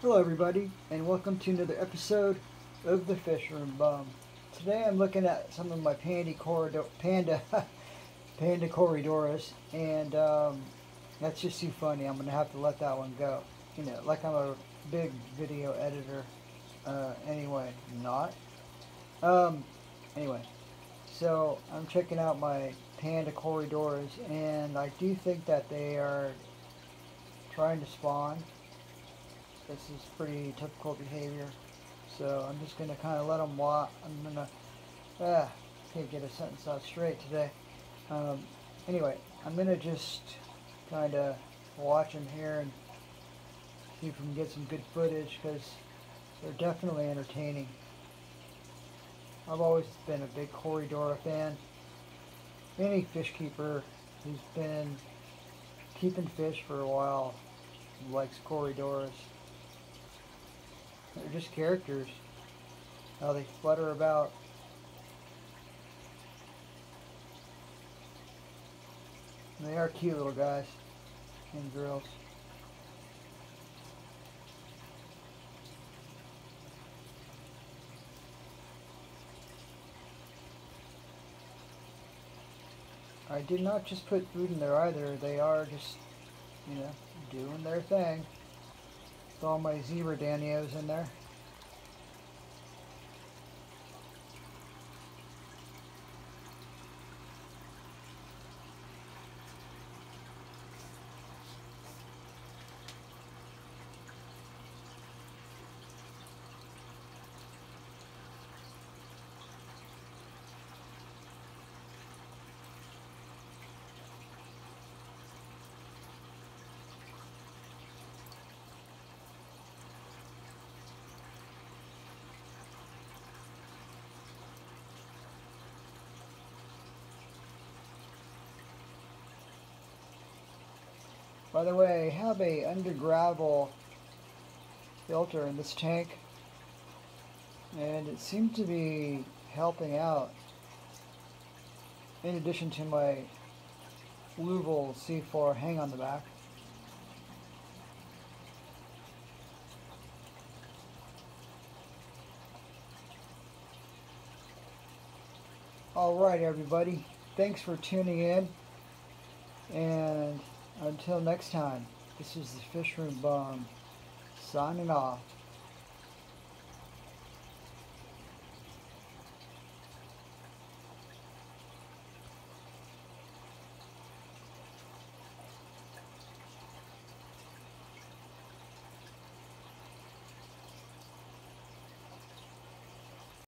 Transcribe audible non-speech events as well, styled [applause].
Hello everybody and welcome to another episode of the Fish Room Bum. Today I'm looking at some of my Panda corridor, Panda [laughs] Panda Corydoras and um, that's just too funny. I'm gonna have to let that one go. You know, like I'm a big video editor. Uh, anyway, not. Um, anyway, so I'm checking out my Panda Corydoras and I do think that they are trying to spawn this is pretty typical behavior. So I'm just going to kind of let them walk. I'm going to, ah, can't get a sentence out straight today. Um, anyway, I'm going to just kind of watch them here and see if we can get some good footage because they're definitely entertaining. I've always been a big Corydora fan. Any fish keeper who's been keeping fish for a while likes Corydoras. They're just characters. How they flutter about. They are cute little guys and girls. I did not just put food in there either. They are just, you know, doing their thing. With all my zebra danios in there. By the way, I have a under gravel filter in this tank and it seemed to be helping out in addition to my Fluval C4 hang on the back. Alright everybody, thanks for tuning in and until next time, this is the Fish Room Bomb signing off.